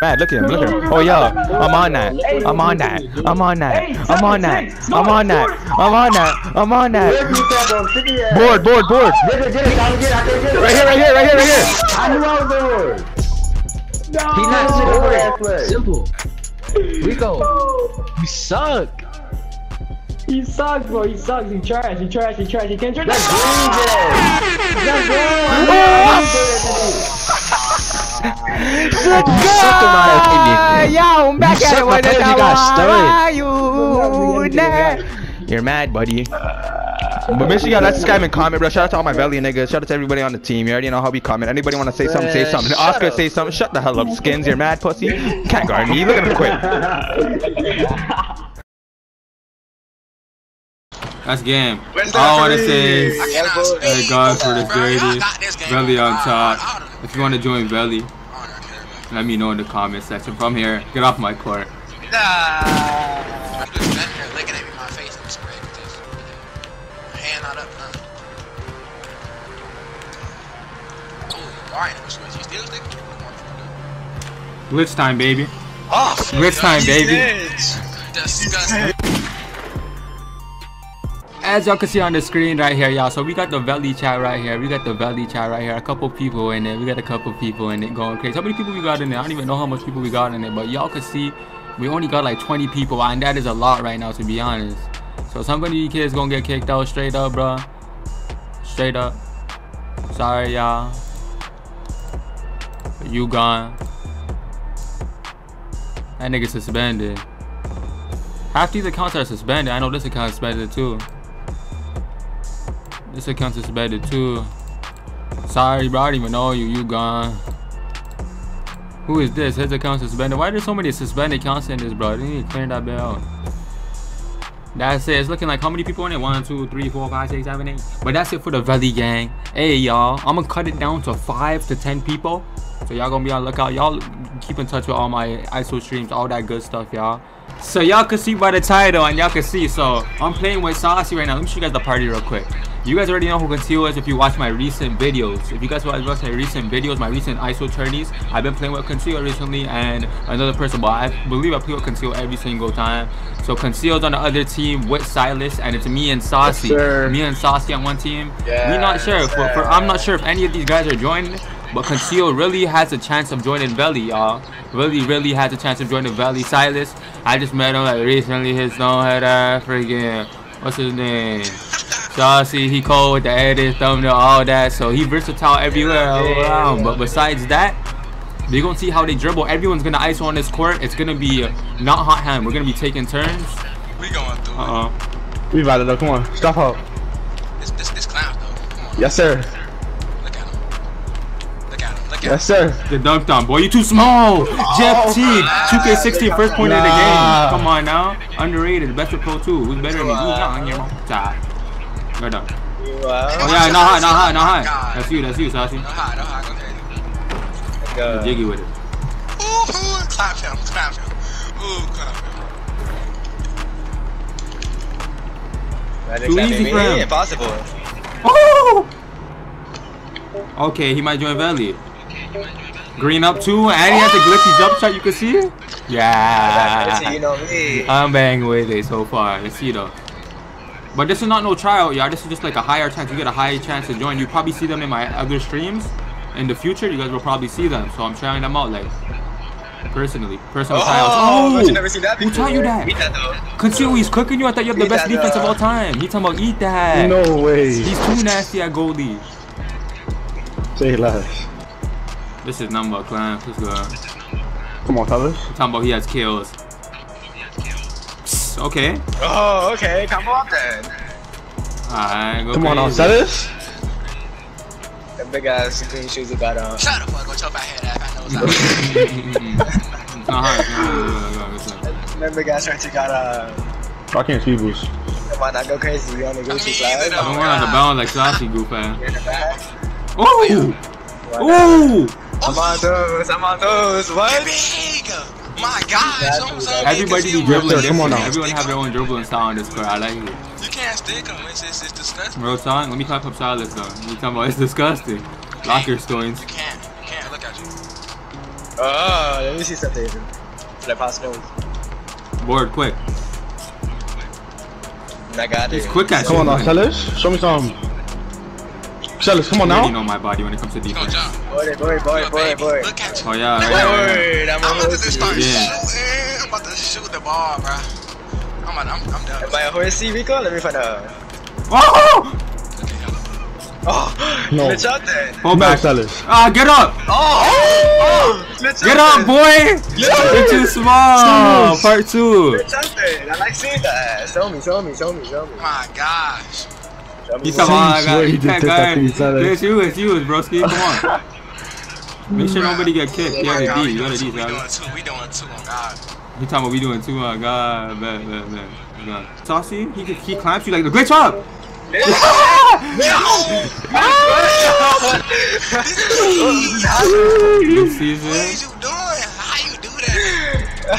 Mad, look at him, look at him. Oh, yo, I'm on that. I'm on that. I'm on that. I'm on that. I'm on that. I'm on that. I'm on that. Board, board, board. Right here, right here, right here, right here. I knew I was bored. No. He's not scoring. Simple. Rico, you suck. He sucks, bro. He sucks. He trash. He trash. He trash. He can't trash. That's green That's Suck in my opinion. Yo, I'm back You at suck it my with players, it. you got Why started. you mad? You're mad, buddy. But make sure y'all let subscribe and comment, bro. Shout out to all my Velli niggas. Shout out to everybody on the team. You already know how we comment. Anybody want to say something, say something. shut Oscar, up. say something. Shut the hell up, Skins. You're mad, pussy. Can't guard me. Look at him quit. That's game. Where's All I that want to say is, three? Thank God for this dirty. Velli on top. If you want to join Velli, let me know in the comment section. From here, get off my court. Nah. I'm just standing there looking at me in my face and spread this. Hand not up, huh? Ooh, alright, Switch. You still stick? Blitz time, baby. Oh, Blitz time, baby. Disgusting. As y'all can see on the screen right here, y'all. So we got the Velli chat right here. We got the Velli chat right here. A couple people in it. We got a couple people in it going crazy. How many people we got in there? I don't even know how much people we got in it. But y'all can see we only got like 20 people. And that is a lot right now, to be honest. So somebody of kids gonna get kicked out straight up, bro. Straight up. Sorry, y'all. You gone. That nigga suspended. Half these accounts are suspended. I know this account is suspended too. This account is suspended too. Sorry, bro. I don't even know you. You gone. Who is this? His account suspended. Why are there so many suspended accounts in this, bro? They need to clear that bit out. That's it. It's looking like how many people in it? One, two, three, four, five, six, seven, eight. But that's it for the Velli gang. Hey, y'all. I'm gonna cut it down to five to ten people. So y'all gonna be on lookout. Y'all keep in touch with all my ISO streams, all that good stuff, y'all. So y'all can see by the title and y'all can see. So I'm playing with Saucy right now. Let me show you guys the party real quick. You guys already know who Conceal is if you watch my recent videos. If you guys watch my recent videos, my recent ISO tourneys, I've been playing with Conceal recently and another person, but I believe I play with Conceal every single time. So Conceal's on the other team with Silas and it's me and Saucy. sir. me and Saucy on one team. we Yes, not sure. if- For, for, I'm not sure if any of these guys are joining, but Conceal really has a chance of joining Velli, y'all. Really, really has a chance of joining Velli. Silas, I just met him like recently. His stonehead ass freaking, what's his name? Saucy, he cold with the edit, thumbnail, all that. So he versatile everywhere around. But besides that, we're gonna see how they dribble. Everyone's gonna ISO on this court. It's gonna be uh, not hot hand. We're gonna be taking turns. We going through it. Uh uh We about it though. Come on. Stop out. This, this, this clown though. Come on. Yes, sir. Look at him. Look at him. Look at Yes, sir. Get dunked on, boy. You too small. Jeff T. 2K16 first point of the game. Come on now. Underrated. Best of Pro 2. Who's better than you? Who's not on your mouth? Go down. Oh yeah, not high, not high, not high. That's you, that's you, Saucy. No high, no high. Go ahead. Jiggy with it. Ooh, ooh, clap him, clap him. Ooh, clap him. Too easy for him. Impossible. Oh! Okay, he might join Velli. Green up two, and he has a glitchy jump shot. You can see it. you Yeah. know me. I'm banging with it so far. You see though. But this is not no tryout, y'all. This is just like a higher chance. You get a higher chance to join. You probably see them in my other streams. In the future, you guys will probably see them. So I'm trying them out, like personally, personal tryouts. Oh, but Oh, you never seen that who before. taught you that? Eat that though. Conceal, he's cooking you. I thought you have the Eat best that, defense of all time. He talking about eat that. No way. He's too nasty at goalie. Say less. This is number clan. Let's go. Come on, fellas. Talking about he has kills. Psst, Okay. Oh, okay. Come on then. Alright, go Come on, crazy. Alcetus. That big ass green shoes you got on. Shut the fuck up, your fat head ass. I know what's up. Uh-huh. That big ass shirt you got on. I can't speed boost. Come on, now go crazy. You on the Gucci Me slide? either, I don't want to bound like Saucy goof ass. You're in the back. Ooh! Ooh! I'm on those. I'm on those. What? Big! My God, you know what Everybody be dribbling. Come on now. Everyone have their own dribbling style on this court. I like it. You can't stick them. It's, it's, it's disgusting. Real talk. Let me clap up Silas though. You talking about it's disgusting. Locker stones. You can't. You can't. look at you. Oh, let me see something. Should I pass nose? Board, quick. I got He's it. quick at Come on now, man. Sellers. Show me some. Sellers, come on now. You know my body when it comes to You gonna defense. jump. Boy, boy, boy, Look, boy, boy. Look at you. Oh yeah, right, right, right. I'm I'm about to just start. Yeah. shooting. I'm about to shoot the ball, bro. I'm, about, I'm, I'm done. Am I a horsey, Rico? Let me find out. Oh! Oh, No. glitch out there. Hold No, back. Sellers. Ah, get up! Oh, oh, glitch Get out up, there. boy! You're too small. Part two. Glitch out there. I like seeing that. Show me, show me, show me, show me. My gosh. Show me. He's show talking me. about I got Swear he you just can't took that guard. thing, son. It's you, it's you, broski. Come on. Make sure nobody get kicked. Oh You my got God, a. You got doing a two. D, We doing Sally. two. We doing two on God. He talking about we doing two. Oh God, bet, bet, bet. Oh God. Saucy, he he clamps you like the glitch up. This What season. is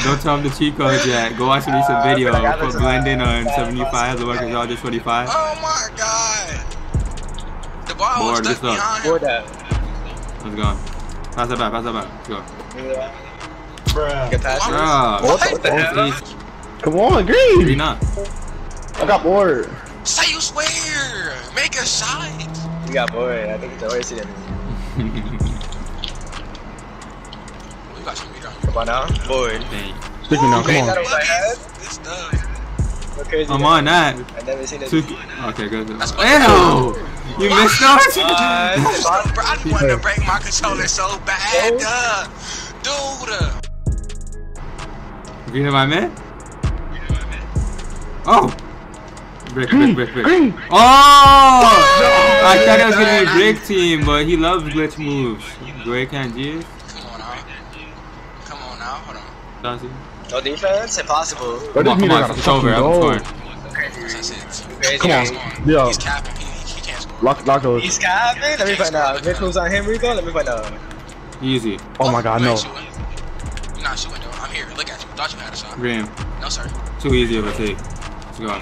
Don't tell him the cheat codes yet. Go watch the recent video. Put Blending on 75. The workers all just 45. Oh my God. The ball Board, was this stuck up. behind him. that. Let's go. Pass it back. Pass it back. Let's go. Get past it. Ah, What the- what the hell? East. Come on, Three green. not. I got bored. Say you swear. Make a shot. You got boy. I think it's a horsey then. We got you. We got you. Come on now. Boy. Dang. Stick me now. Come on. over my head? This stuff. Go crazy. I'm on that. I never seen it. Okay, good. That's Ew! You missed out. Uh, Bro, I wanted to break my controller so bad, duh. Dude. Green in my man? Oh! Brick, brick, brick, brick. Green. Oh! I thought it was gonna be brick team, but he loves glitch moves. Great can't G. Come on now. Come on now. Hold on. Does he? No oh, defense? Impossible. But Come on, this come nigga on. It's over. I'm goal. scoring. That's it. Crazy. Come on. He's Yeah. He's capping. He, he can't score. Lock, lock those. He's capping? Let me find out. Nick moves on him, Rico? Let me find out. Easy. Oh my god, You no. ain't shooting. You're not shooting, though. I'm here. Look at you. Thought you had a shot. Green. No, sir. Too easy of a take. Let's go.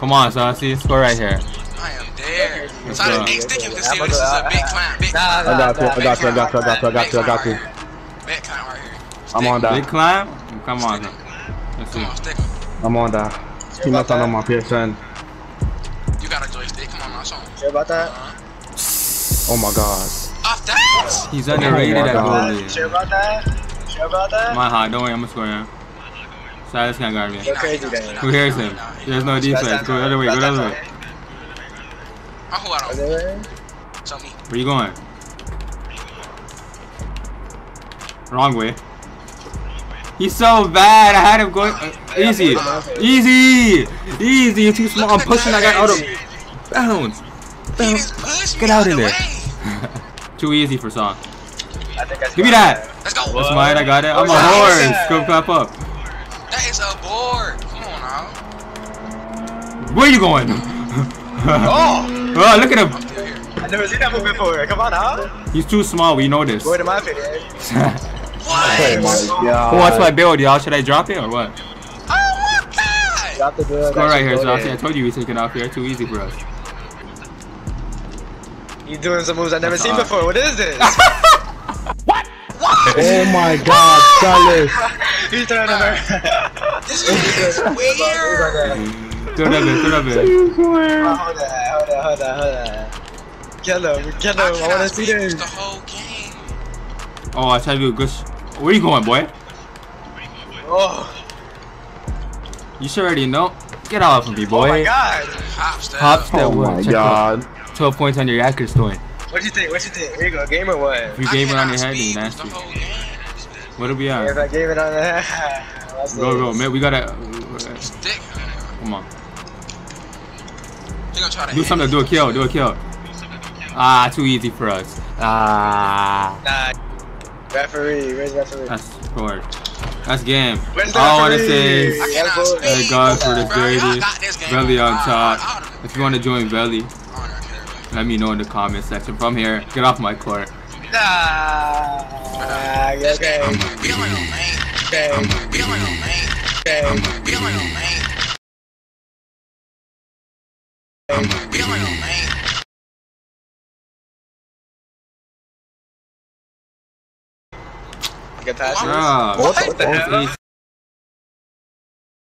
Come on, Saucy. Score right here. I am there. Let's So I go. didn't think stick him to see this is a big climb. Big Nah, climb. I got you. I got you. I got you. I got you. I got you. I'm on Big that. climb? Come on. Let's Come see. on. I'm on that. Keep my thumb on my PSN. You got a joystick. Come on now, show him. Sure about that? Oh my god. Ah, Off that. He's oh underrated Oh at God. goalie. Sure about that? Sure about that? My hot. Don't worry. I'm gonna score him. Silas can't guard me. Go crazy then. Who hears him? There's no defense. Go the other way. Go the other way. I'm who I don't. Okay. Show me. Where you going? Wrong way. He's so bad. I had him going uh, easy, easy, easy. You're too small. I'm pushing. I got out of bounds. He just pushed me Get out of there. Too easy for song. I think I Give me that. Let's go. That's mine. I got it. I'm a What's horse. Go clap up. That is a board. Come on now. Where you going? Oh! oh, look at him. I'm still here. I never seen that move before. Come on now. He's too small. We know this. Boy, in my opinion. What? Oh my my build, y'all? Should I drop it or what? Oh my god. Got the good. Go right here, Saucy. I told you we taking off here. Too easy for us. You doing some moves I've never That's seen odd. before. What is this? What? Oh my god, Silas. He's throwing it over. This is weird. Throw that in. Throw that in. Oh, hold on, hold on, hold on, hold on. Kill him, kill him. I, I wanna see this. the whole game. Oh, I tried to do a good. Sh- Where you going, boy? Oh, You should already know. Get off of me, boy. oh my god. Hop step. Hop step. Oh my Check out. god. 12 points on your Yakkers story. What you think? What you think? Here you go, game or what? If you I gave it on your head, speak then the nasty. What are we If on? I gave it on the Let's Go, go, man. We gotta. Stick. Come on. He gonna try to Do something. me. Do a kill. Do a kill. Ah, too easy for us. Ah. Nah. Referee, where's referee? That's scored. That's game. Where's the All I want to say I is, cannot speak. thank God for this Bro, dirty. got this game. Velli on I- I- top. If you want to join Velli, I don't care. let me know in the comment section. From here, get off my court. Nah. This Okay. I'm gonna on your. Okay. I'm gonna on your. Okay. I'm gonna on your. I'm gonna Good passes. Bruh. What the hell? Both